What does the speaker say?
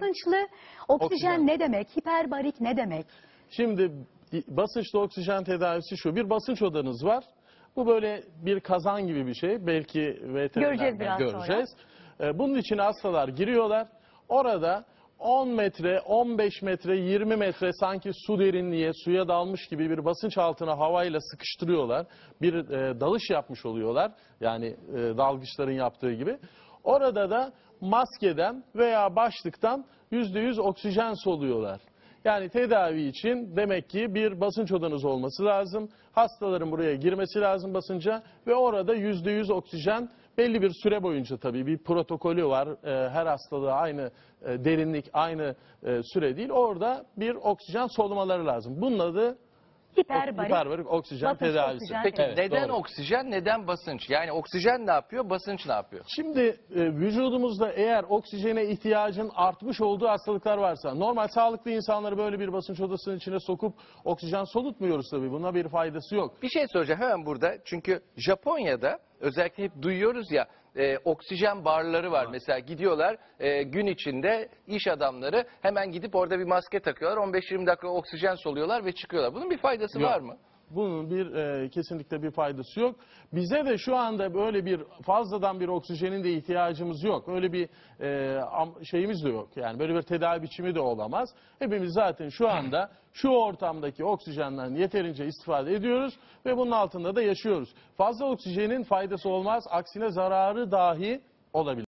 Basınçlı oksijen, Oksijen. ne demek? Hiperbarik ne demek? Şimdi basınçlı oksijen tedavisi şu. Bir basınç odanız var. Bu böyle bir kazan gibi bir şey. Belki veterinerden Göreceğiz biraz sonra. göreceğiz. Ee, Bunun için hastalar giriyorlar. Orada 10 metre, 15 metre, 20 metre sanki su derinliğe, suya dalmış gibi bir basınç altına havayla sıkıştırıyorlar. Bir e, dalış yapmış oluyorlar. Yani e, dalgıçların yaptığı gibi. Orada da maskeden veya başlıktan %100 oksijen soluyorlar. Yani tedavi için demek ki bir basınç odanız olması lazım. Hastaların buraya girmesi lazım basınca ve orada yüzde yüz oksijen belli bir süre boyunca tabii bir protokolü var. Ee, her hastalığa aynı e, derinlik, aynı e, süre değil. Orada bir oksijen solumaları lazım. Bunun adı Hiperbarik. hiperbarik oksijen basınçlı tedavisi. oksijen Peki tedavisi. Evet, neden doğru. oksijen, neden basınç? Yani oksijen ne yapıyor, basınç ne yapıyor? Şimdi e, vücudumuzda eğer oksijene ihtiyacın artmış olduğu hastalıklar varsa normal sağlıklı insanları böyle bir basınç odasının içine sokup oksijen solutmuyoruz tabii. Buna bir faydası yok. Bir şey soracağım hemen burada. Çünkü Japonya'da özellikle hep duyuyoruz ya e, oksijen barları var. Mesela gidiyorlar e, gün içinde iş adamları hemen gidip orada bir maske takıyorlar. 15-20 dakika oksijen soluyorlar ve çıkıyorlar. Bunun bir faydası Yok. var mı? Bunun bir e, kesinlikle bir faydası yok. Bize de şu anda böyle bir fazladan bir oksijenin de ihtiyacımız yok. Öyle bir e, şeyimiz de yok. Yani böyle bir tedavi biçimi de olamaz. Hepimiz zaten şu anda şu ortamdaki oksijenden yeterince istifade ediyoruz ve bunun altında da yaşıyoruz. Fazla oksijenin faydası olmaz. Aksine zararı dahi olabilir.